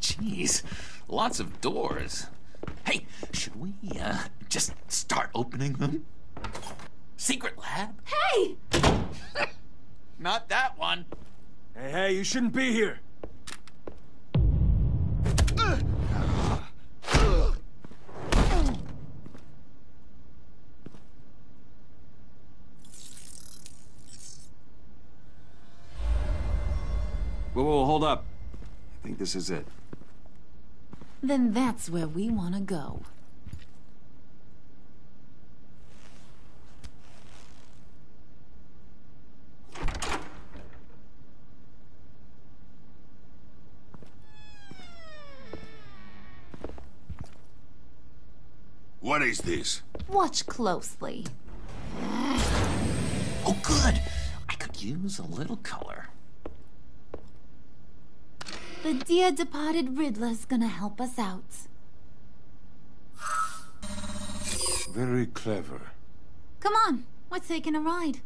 Jeez, lots of doors. Hey, should we, uh, just start opening them? Secret lab? Hey! Not that one. Hey, hey, you shouldn't be here. Whoa, whoa, hold up. I think this is it. Then that's where we want to go. What is this? Watch closely. Oh, good. I could use a little color. The dear departed Riddler's gonna help us out. Very clever. Come on, we're taking a ride.